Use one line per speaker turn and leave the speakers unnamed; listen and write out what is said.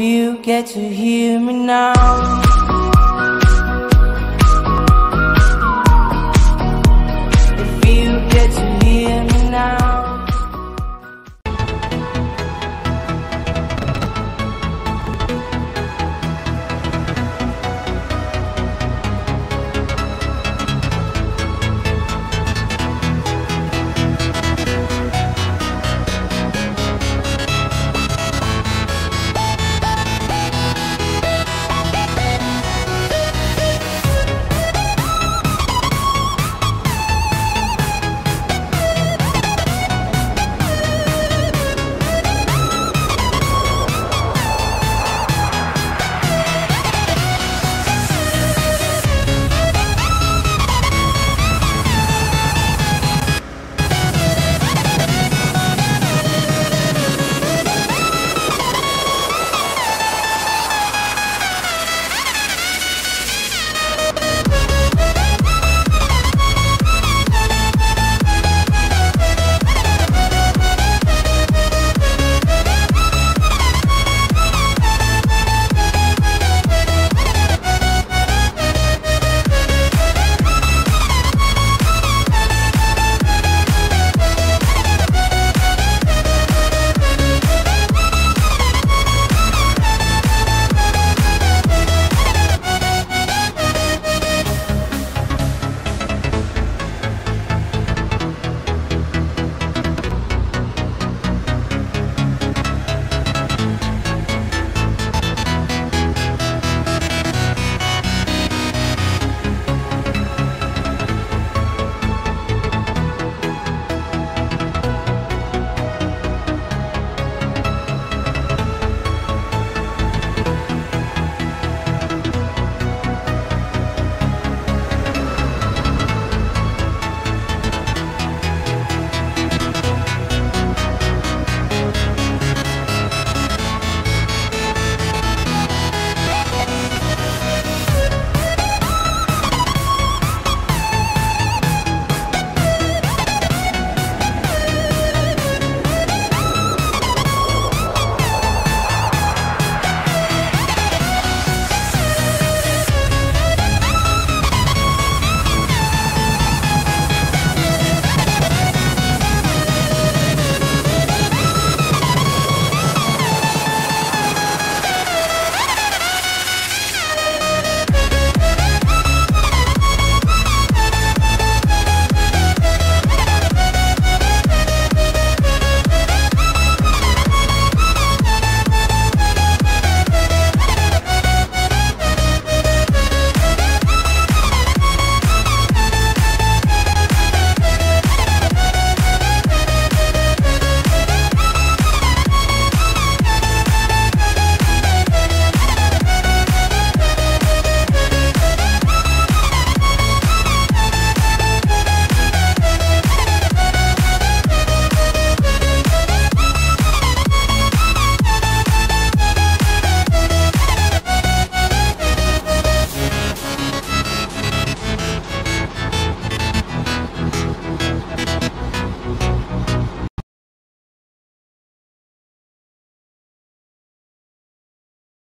you get to hear me now.